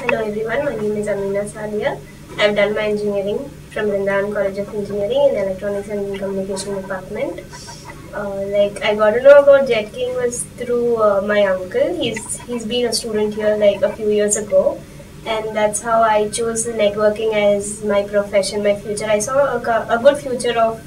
Hello everyone, my name is Amina Sadiya. I've done my engineering from Vrindavan College of Engineering in Electronics and Communication Department. Uh, like I got to know about JetKing was through uh, my uncle. He's he's been a student here like a few years ago, and that's how I chose networking as my profession, my future. I saw a, a good future of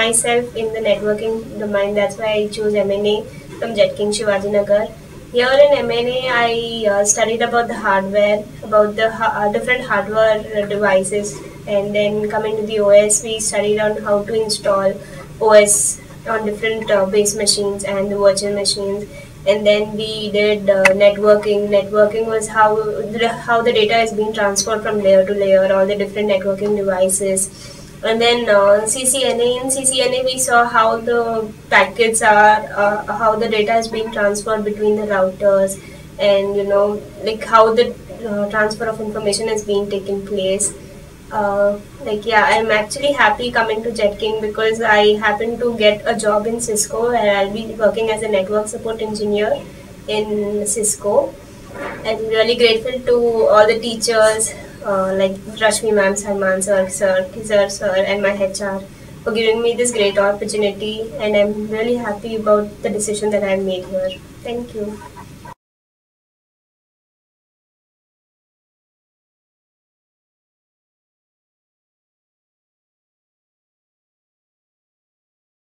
myself in the networking domain. That's why I chose MNA from JetKing Shivaji Nagar here in MNA, I uh, studied about the hardware, about the ha- uh, different hardware devices, and then coming to the OS, we studied on how to install OS on different uh, base machines and the virtual machines. And then we did uh, networking. Networking was how the, how the data is being transferred from layer to layer, all the different networking devices and then uh, CCNA in CCNA we saw how the packets are uh, how the data is being transferred between the routers and you know like how the uh, transfer of information is being taken place. Uh, like yeah i'm actually happy coming to jetking because i happen to get a job in cisco where i'll be working as a network support engineer in cisco. I'm really grateful to all the teachers uh, like Rashmi ma'am, Salman sir, sir, Kizar sir, and my HR for giving me this great opportunity. And I'm really happy about the decision that I've made here. Thank you.